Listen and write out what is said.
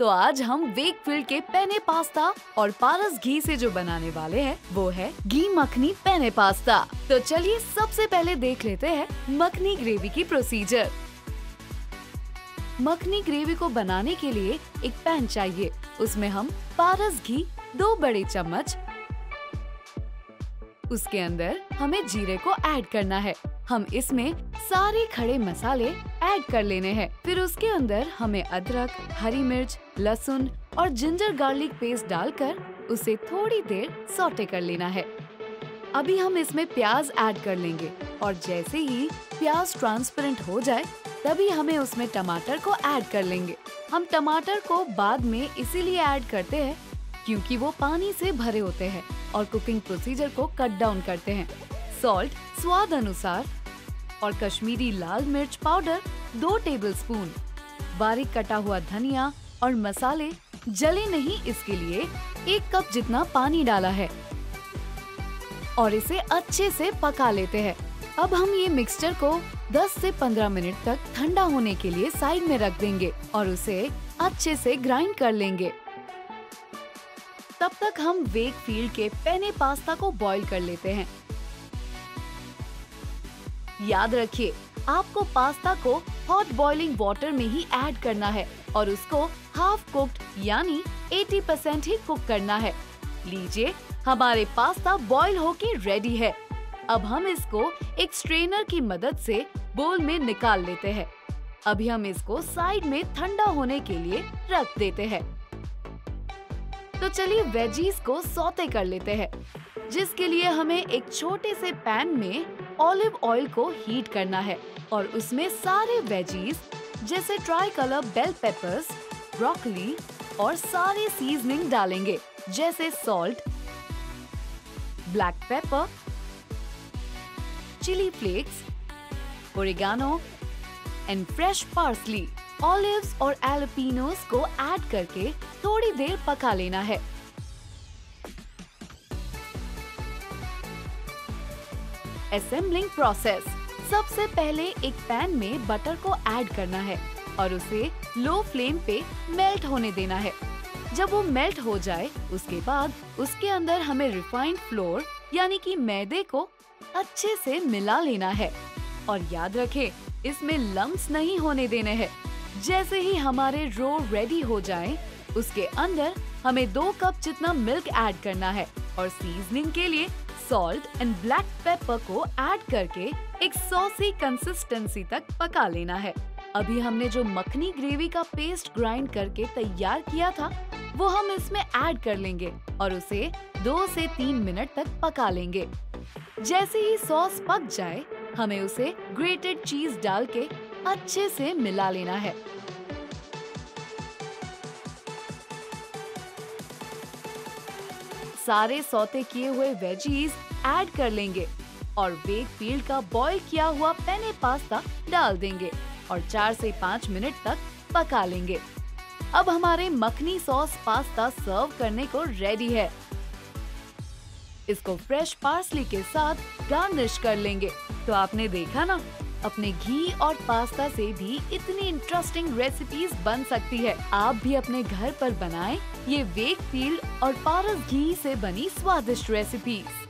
तो आज हम वेकफील्ड के पेने पास्ता और पारस घी से जो बनाने वाले हैं, वो है घी मखनी पेने पास्ता। तो चलिए सबसे पहले देख लेते हैं मखनी ग्रेवी की प्रोसीजर। मखनी ग्रेवी को बनाने के लिए एक पैन चाहिए। उसमें हम पारस घी, दो बड़े चम्मच, उसके अंदर हमें जीरे को ऐड करना है। हम इसमें सारे खड़े मसाले ऐड कर लेने हैं। फिर उसके अंदर हमें अदरक, हरी मिर्च, लहसुन और जिंजर गार्लिक पेस्ट डालकर उसे थोड़ी देर सोटे कर लेना है। अभी हम इसमें प्याज ऐड कर लेंगे और जैसे ही प्याज ट्रांसपेरेंट हो जाए, तभी हमें उसमें टमाटर को ऐड कर लेंगे। हम टमाटर को बाद में इसीलिए ऐड करते हैं क्योंकि वो पानी से भरे होते हैं और कुकिंग प्रोसीजर को कट डाउन करते हैं। सॉल्ट स्वाद अनुसार और कश्मीरी लाल मिर्च पाउडर दो टेबलस्पून, बारीक कटा हुआ धनिया और मसाले जले नहीं इसके लिए एक कप जितना पानी डाला है। और इसे अच्छे से पका लेते हैं। अब हम ये मिक्सचर को 10 से 15 मिनट तक ठंडा होने के लिए साइड में रख देंगे और उसे अच्छे से ग्राइंड कर लेंगे। तब तक हम वेक फ़ील्ड के पेने पास्ता को बॉईल कर लेते हैं। याद रखिए, आपको पास्ता को हॉट बॉइलिंग वाटर में ही ऐड करना है और उसको हाफ़ कुक्ड यानी 80 परसेंट ही कुक करना है। लीजिए, हमारे पास्ता बॉईल होके रेडी है। अब हम इसको एक स्ट्रेनर की मदद से बोल में निकाल लेते हैं। अभी हम इसको साइड में ठंडा होने के लिए रख देते हैं। तो चलिए वेजीज को सौते कर लेते हैं, जिसके लिए हमें एक छोटे से पैन में ऑलिव ऑयल को हीट करना है और उसमें सारे वेजीज जैसे try colour bell peppers broccoli और सारे सीजनिंग डालेंगे, जैसे salt black pepper chili flakes oregano and fresh parsley olives और एलोपिनोस को ऐड करके थोड़ी देर पका लेना है। असेंबलिंग प्रोसेस सबसे पहले एक पैन में बटर को ऐड करना है और उसे लो फ्लेम पे मेल्ट होने देना है। जब वो मेल्ट हो जाए, उसके बाद उसके अंदर हमें रिफाइंड फ्लोर यानी कि मैदे को अच्छे से मिला लेना है। और याद रखें, इसमें लम्स नहीं होने देने हैं। जैसे ही हमारे रो रेडी हो जाए, उसके अंदर हमें दो कप जितना मिल्क ऐड करना है और सीजनिंग के लिए सॉल्ट एंड ब्लैक पेपर को ऐड करके एक सॉसी कंसिस्टेंसी तक पका लेना है। अभी हमने जो मखनी ग्रेवी का पेस्ट ग्राइंड करके तैयार किया था, वो हम इसमें ऐड कर लेंगे और उसे दो से तीन मिनट तक पका लेंगे। जैसे ही सॉस पक जाए, हमें उसे ग्रेटेड चीज़ डाल के अच्छे से मिला लेना है। सारे सौते किए हुए वेजीज ऐड कर लेंगे और वेक फ़ील्ड का बॉईल किया हुआ पेने पास्ता डाल देंगे और चार से पाँच मिनट तक पका लेंगे। अब हमारे मखनी सॉस पास्ता सर्व करने को रेडी है। इसको फ्रेश पार्सली के साथ गार्निश कर लेंगे। तो आपने देखा ना? अपने घी और पास्ता से भी इतनी इंटरेस्टिंग रेसिपीज़ बन सकती है। आप भी अपने घर पर बनाएँ ये वेक फ़ील्ड और पारस घी से बनी स्वादिष्ट रेसिपीज़